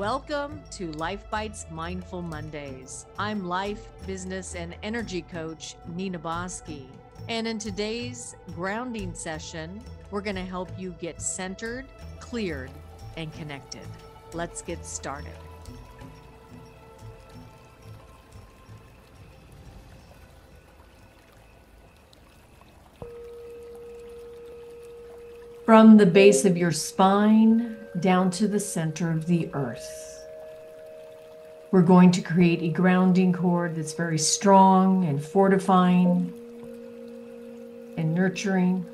Welcome to Life Bites Mindful Mondays. I'm life, business, and energy coach Nina Boski. And in today's grounding session, we're going to help you get centered, cleared, and connected. Let's get started. From the base of your spine down to the center of the earth. We're going to create a grounding cord that's very strong and fortifying and nurturing.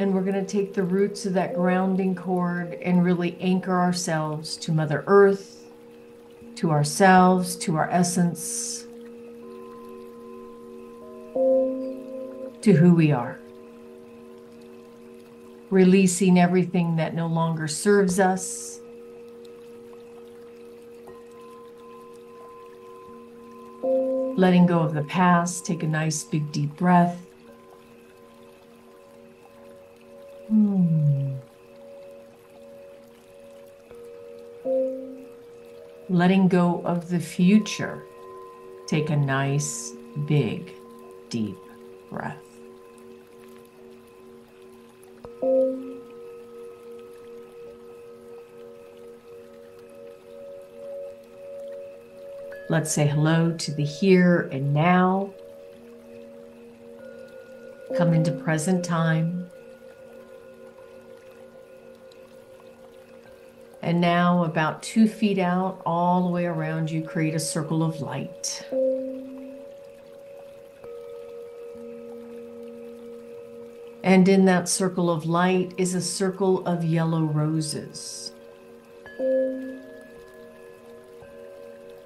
And we're going to take the roots of that grounding cord and really anchor ourselves to Mother Earth, to ourselves, to our essence to who we are. Releasing everything that no longer serves us. Letting go of the past. Take a nice big deep breath. Hmm. Letting go of the future. Take a nice big deep breath. Let's say hello to the here and now. Come into present time. And now, about two feet out, all the way around you, create a circle of light. And in that circle of light is a circle of yellow roses.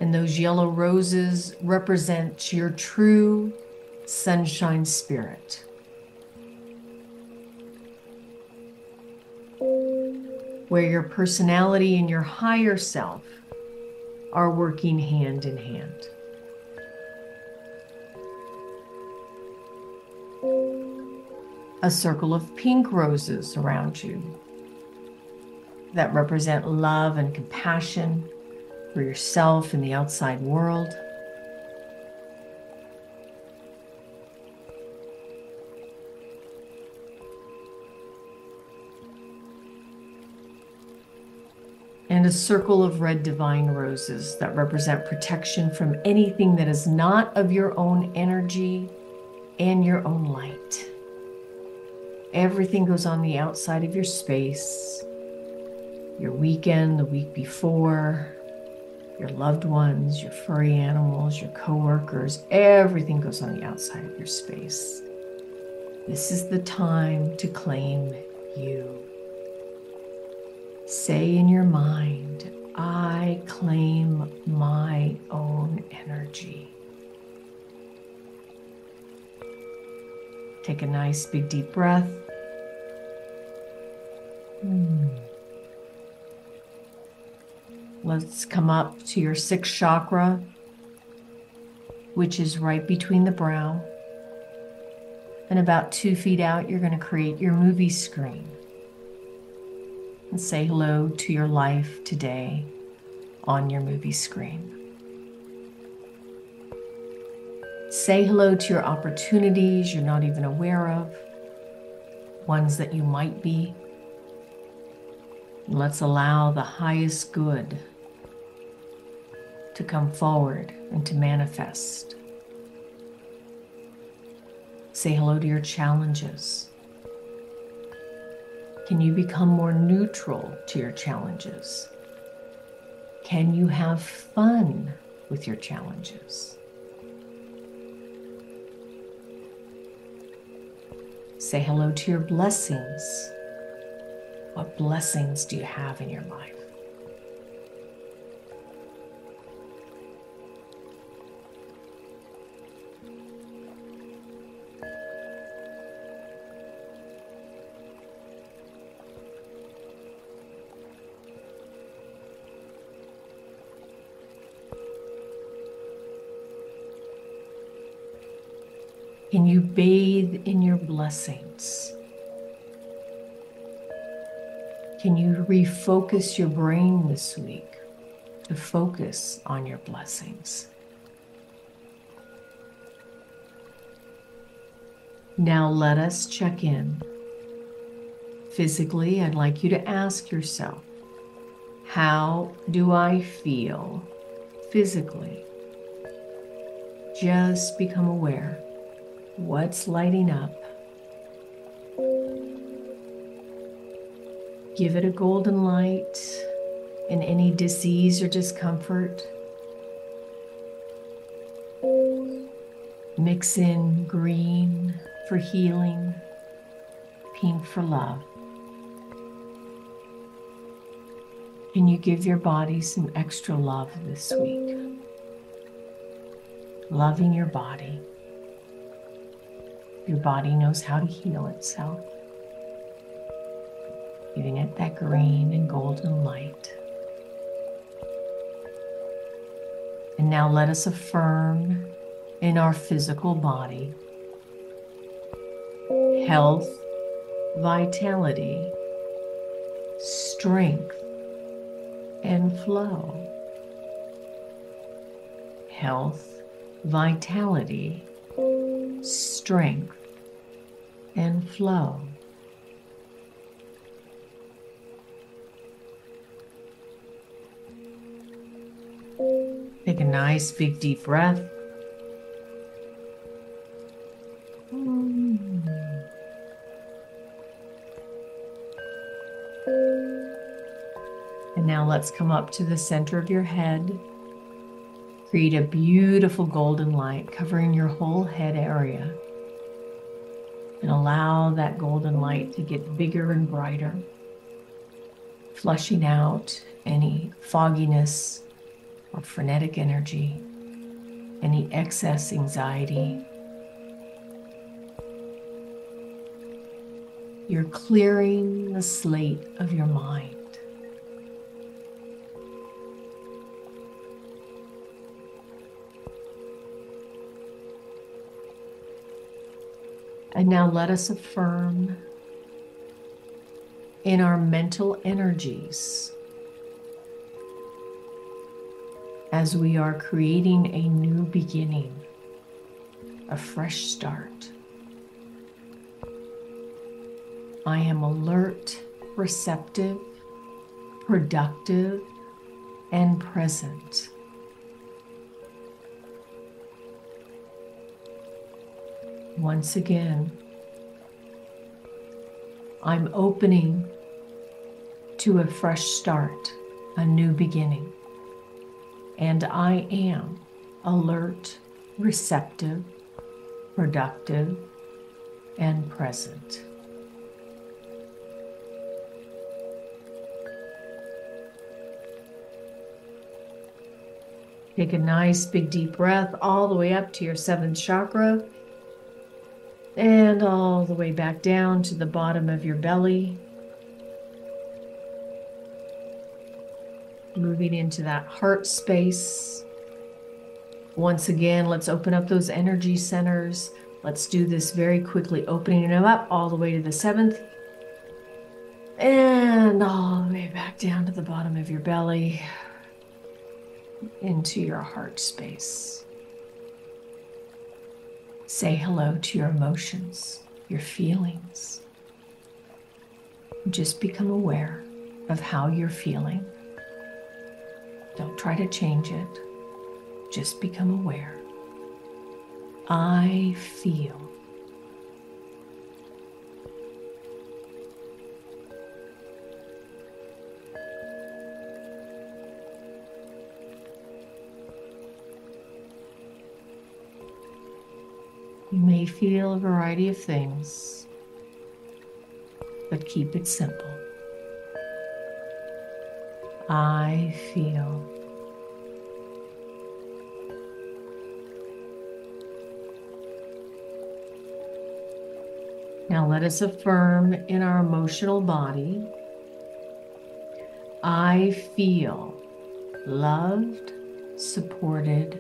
And those yellow roses represent your true sunshine spirit. Where your personality and your higher self are working hand in hand. A circle of pink roses around you that represent love and compassion for yourself and the outside world. And a circle of red divine roses that represent protection from anything that is not of your own energy and your own light. Everything goes on the outside of your space, your weekend, the week before, your loved ones, your furry animals, your coworkers, everything goes on the outside of your space. This is the time to claim you. Say in your mind, I claim my own energy. Take a nice big deep breath. Hmm. Let's come up to your sixth chakra, which is right between the brow. And about two feet out, you're going to create your movie screen and say hello to your life today on your movie screen. Say hello to your opportunities you're not even aware of, ones that you might be. Let's allow the highest good to come forward and to manifest. Say hello to your challenges. Can you become more neutral to your challenges? Can you have fun with your challenges? Say hello to your blessings. What blessings do you have in your life? Can you bathe in your blessings? Can you refocus your brain this week to focus on your blessings? Now let us check in. Physically, I'd like you to ask yourself, how do I feel physically? Just become aware. What's lighting up? Give it a golden light in any disease or discomfort. Mix in green for healing, pink for love. Can you give your body some extra love this week? Loving your body. Your body knows how to heal itself. Giving it that green and golden light. And now let us affirm in our physical body health, vitality, strength, and flow. Health, vitality, strength, and flow. Take a nice big deep breath. And now let's come up to the center of your head. Create a beautiful golden light covering your whole head area. And allow that golden light to get bigger and brighter, flushing out any fogginess or frenetic energy, any excess anxiety. You're clearing the slate of your mind. And now let us affirm in our mental energies as we are creating a new beginning, a fresh start. I am alert, receptive, productive, and present. Once again, I'm opening to a fresh start, a new beginning. And I am alert, receptive, productive, and present. Take a nice big deep breath all the way up to your seventh chakra and all the way back down to the bottom of your belly. Moving into that heart space. Once again, let's open up those energy centers. Let's do this very quickly, opening them up all the way to the seventh. And all the way back down to the bottom of your belly into your heart space. Say hello to your emotions, your feelings. Just become aware of how you're feeling. Don't try to change it. Just become aware. I feel. You may feel a variety of things, but keep it simple. I feel. Now let us affirm in our emotional body I feel loved, supported,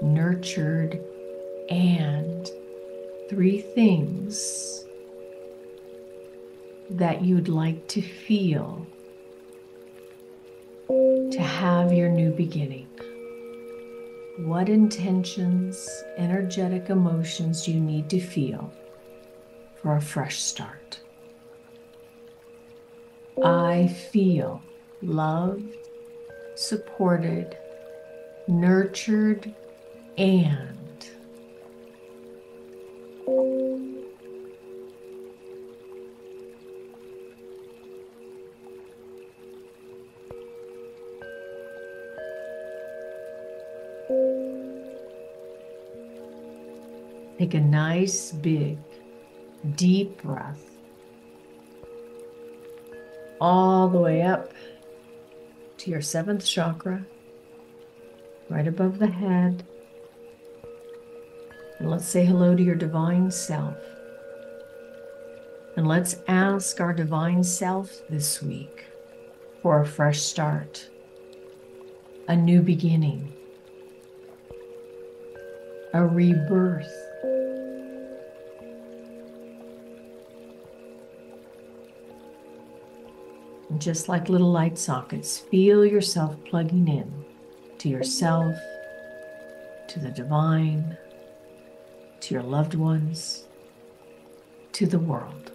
nurtured, and three things that you'd like to feel to have your new beginning? What intentions, energetic emotions do you need to feel for a fresh start? I feel loved, supported, nurtured, and Take a nice, big, deep breath all the way up to your seventh chakra, right above the head. And let's say hello to your divine self. And let's ask our divine self this week for a fresh start, a new beginning, a rebirth. Just like little light sockets, feel yourself plugging in to yourself, to the divine, to your loved ones, to the world.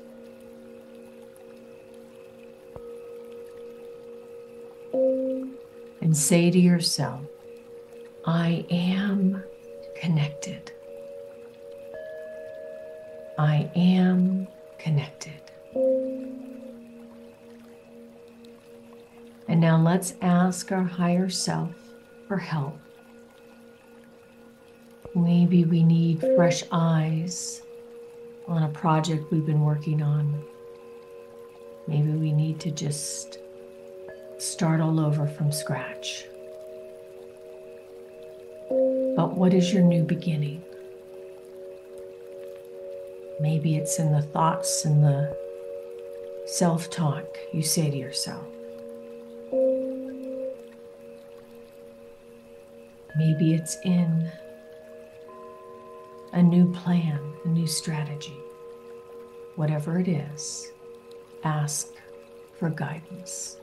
And say to yourself, I am connected. I am connected. Now let's ask our higher self for help. Maybe we need fresh eyes on a project we've been working on. Maybe we need to just start all over from scratch. But what is your new beginning? Maybe it's in the thoughts and the self talk you say to yourself. Maybe it's in a new plan, a new strategy. Whatever it is, ask for guidance.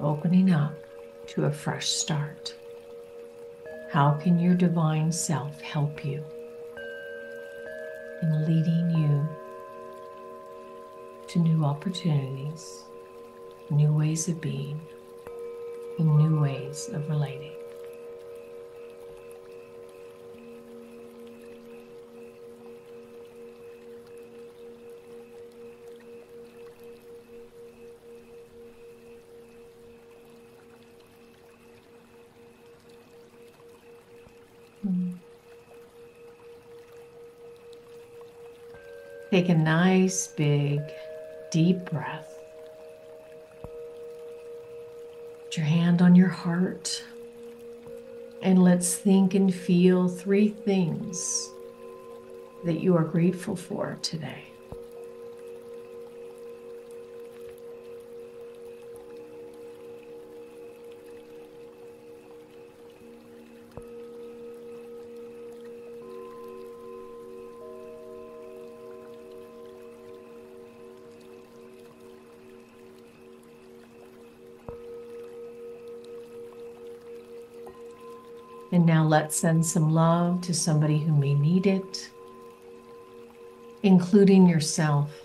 Opening up to a fresh start. How can your divine self help you in leading you to new opportunities, new ways of being, and new ways of relating? Take a nice, big, deep breath. Put your hand on your heart. And let's think and feel three things that you are grateful for today. Let's send some love to somebody who may need it, including yourself.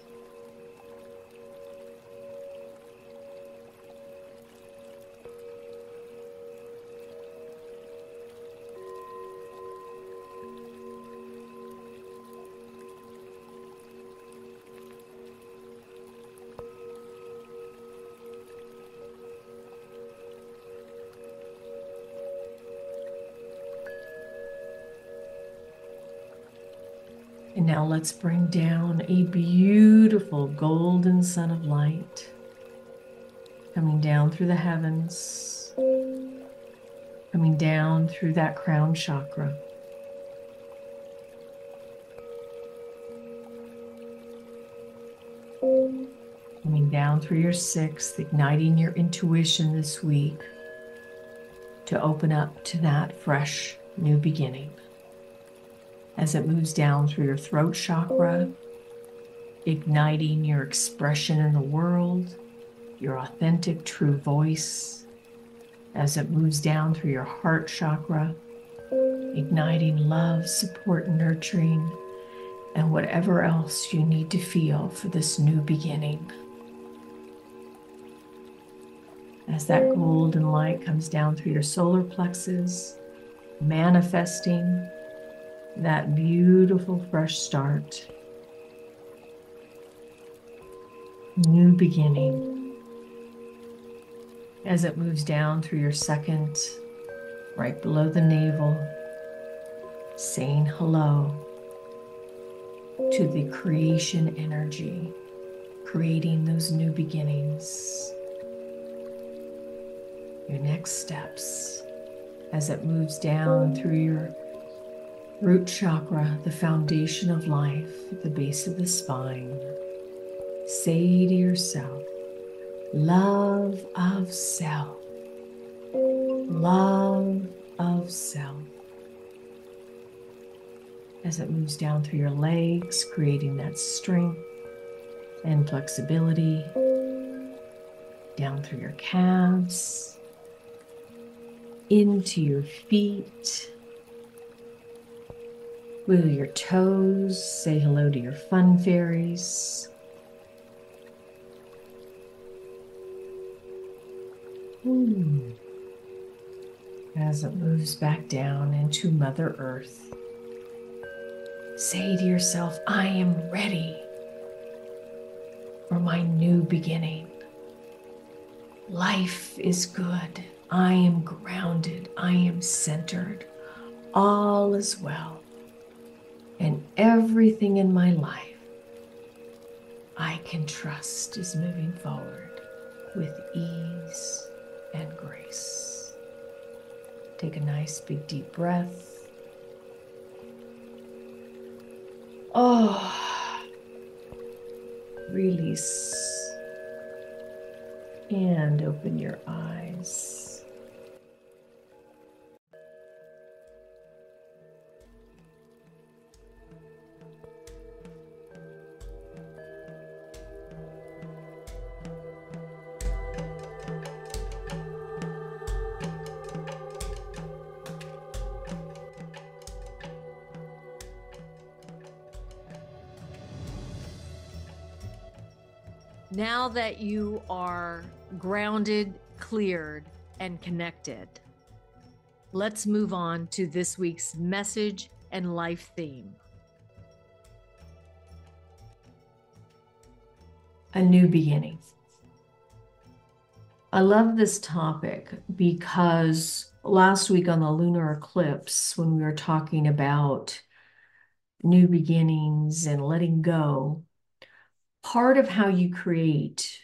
Let's bring down a beautiful golden sun of light coming down through the heavens, coming down through that crown chakra. Coming down through your sixth, igniting your intuition this week to open up to that fresh new beginning as it moves down through your throat chakra, igniting your expression in the world, your authentic, true voice, as it moves down through your heart chakra, igniting love, support, nurturing, and whatever else you need to feel for this new beginning. As that golden light comes down through your solar plexus, manifesting that beautiful fresh start, new beginning. As it moves down through your second, right below the navel, saying hello to the creation energy, creating those new beginnings. Your next steps as it moves down through your Root chakra, the foundation of life at the base of the spine. Say to yourself, love of self, love of self. As it moves down through your legs, creating that strength and flexibility, down through your calves, into your feet Wiggle your toes, say hello to your fun fairies. Hmm. As it moves back down into Mother Earth, say to yourself, I am ready for my new beginning. Life is good. I am grounded. I am centered. All is well and everything in my life I can trust is moving forward with ease and grace. Take a nice big deep breath. Oh, release and open your eyes. Now that you are grounded, cleared, and connected, let's move on to this week's message and life theme. A new beginning. I love this topic because last week on the lunar eclipse, when we were talking about new beginnings and letting go, part of how you create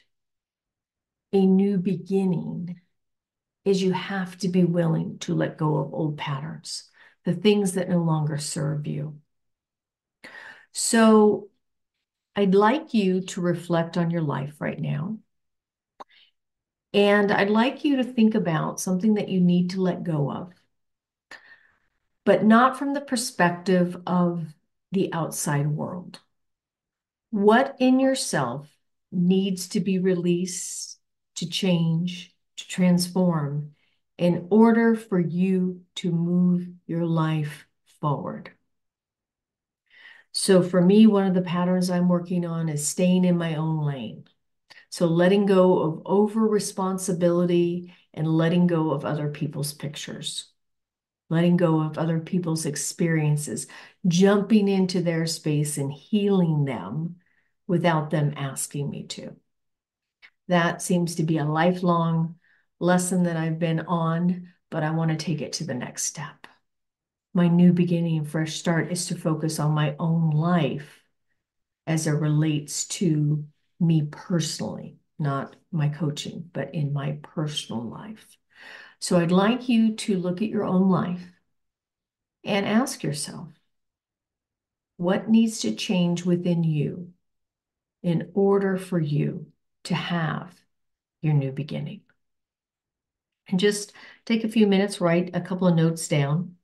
a new beginning is you have to be willing to let go of old patterns, the things that no longer serve you. So I'd like you to reflect on your life right now. And I'd like you to think about something that you need to let go of, but not from the perspective of the outside world. What in yourself needs to be released to change, to transform in order for you to move your life forward? So, for me, one of the patterns I'm working on is staying in my own lane. So, letting go of over responsibility and letting go of other people's pictures letting go of other people's experiences, jumping into their space and healing them without them asking me to. That seems to be a lifelong lesson that I've been on, but I want to take it to the next step. my new beginning and fresh start is to focus on my own life as it relates to me personally, not my coaching, but in my personal life. So I'd like you to look at your own life and ask yourself what needs to change within you in order for you to have your new beginning. And just take a few minutes, write a couple of notes down.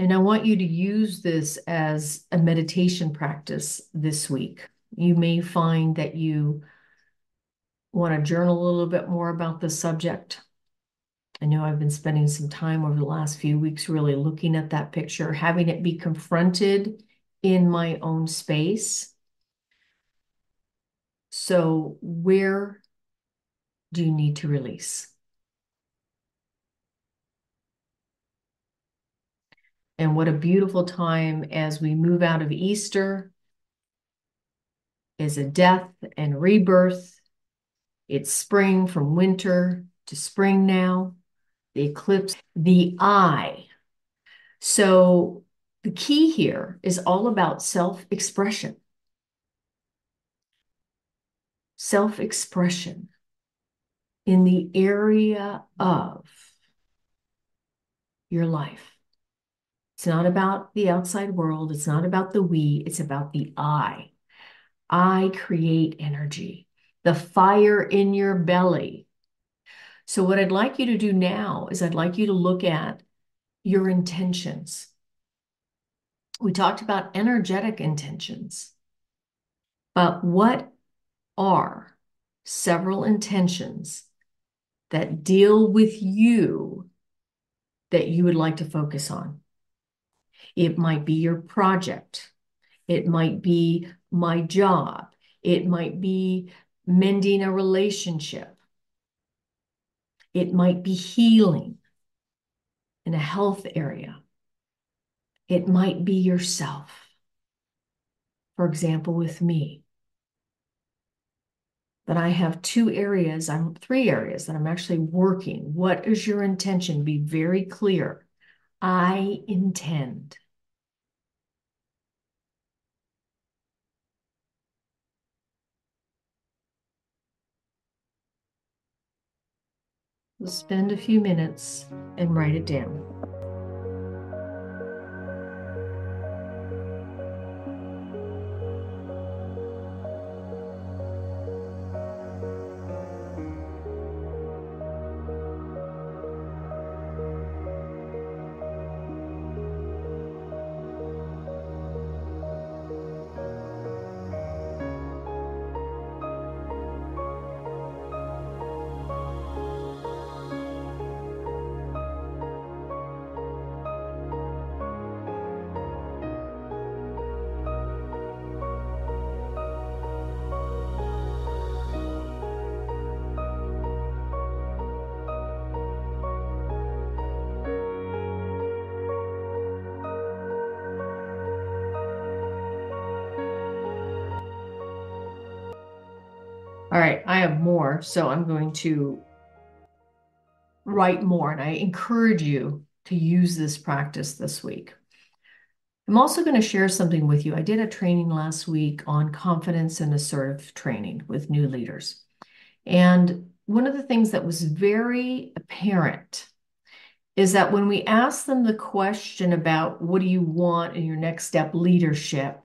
And I want you to use this as a meditation practice this week. You may find that you want to journal a little bit more about the subject. I know I've been spending some time over the last few weeks really looking at that picture, having it be confronted in my own space. So, where do you need to release? And what a beautiful time as we move out of Easter is a death and rebirth. It's spring from winter to spring now. The eclipse, the eye. So the key here is all about self expression. Self expression in the area of your life. It's not about the outside world. It's not about the we. It's about the I. I create energy, the fire in your belly. So, what I'd like you to do now is I'd like you to look at your intentions. We talked about energetic intentions, but what are several intentions that deal with you that you would like to focus on? It might be your project. It might be my job. It might be mending a relationship. It might be healing in a health area. It might be yourself. For example, with me, that I have two areas, I'm three areas that I'm actually working. What is your intention? Be very clear. I intend. Spend a few minutes and write it down. All right, I have more, so I'm going to write more, and I encourage you to use this practice this week. I'm also going to share something with you. I did a training last week on confidence and assertive training with new leaders. And one of the things that was very apparent is that when we ask them the question about what do you want in your next step leadership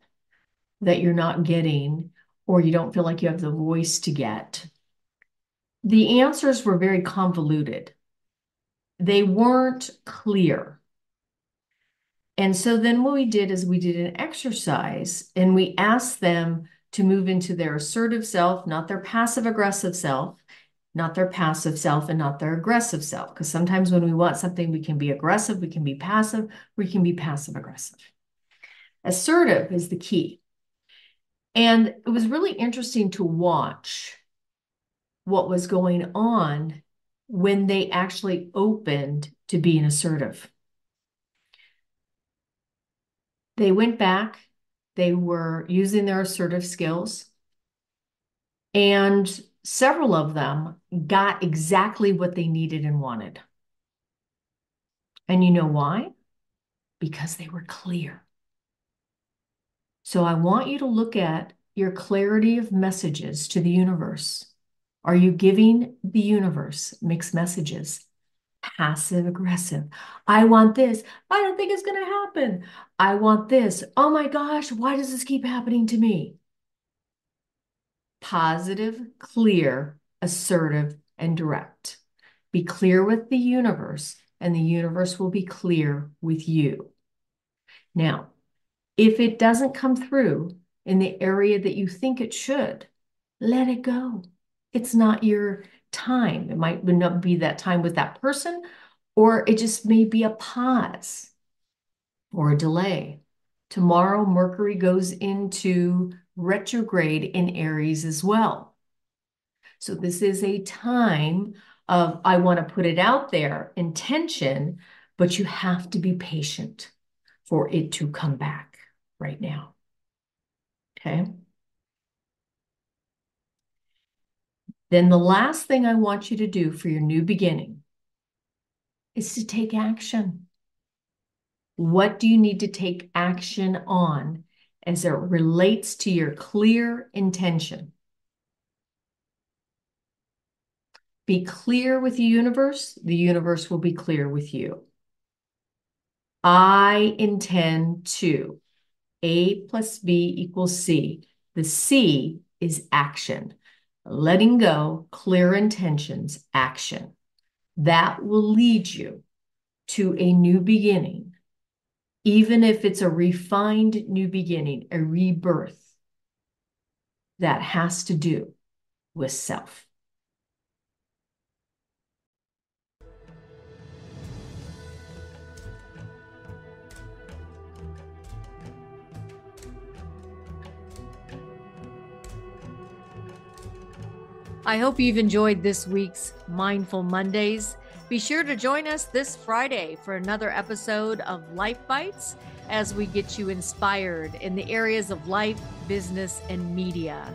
that you're not getting, or you don't feel like you have the voice to get. The answers were very convoluted. They weren't clear. And so then what we did is we did an exercise and we asked them to move into their assertive self, not their passive aggressive self, not their passive self, and not their aggressive self. Because sometimes when we want something, we can be aggressive, we can be passive, we can be passive aggressive. Assertive is the key. And it was really interesting to watch what was going on when they actually opened to being assertive. They went back, they were using their assertive skills. And several of them got exactly what they needed and wanted. And you know why? Because they were clear. So I want you to look at your clarity of messages to the universe. Are you giving the universe mixed messages? Passive aggressive. I want this. I don't think it's going to happen. I want this. Oh my gosh, why does this keep happening to me? Positive, clear, assertive, and direct. Be clear with the universe, and the universe will be clear with you. Now, if it doesn't come through in the area that you think it should, let it go. It's not your time. It might not be that time with that person, or it just may be a pause or a delay. Tomorrow, Mercury goes into retrograde in Aries as well. So, this is a time of I want to put it out there, intention, but you have to be patient for it to come back right now. Okay. Then the last thing I want you to do for your new beginning is to take action. What do you need to take action on as it relates to your clear intention? Be clear with the universe, the universe will be clear with you. I intend to. A plus B equals C. The C is action. Letting go, clear intentions, action. That will lead you to a new beginning, even if it's a refined new beginning, a rebirth that has to do with self. I hope you've enjoyed this week's Mindful Mondays. Be sure to join us this Friday for another episode of Life Bites as we get you inspired in the areas of life, business, and media.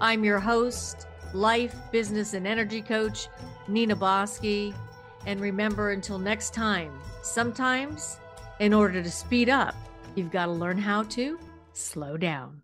I'm your host, life, business, and energy coach, Nina Boski. And remember, until next time, sometimes in order to speed up, you've got to learn how to slow down.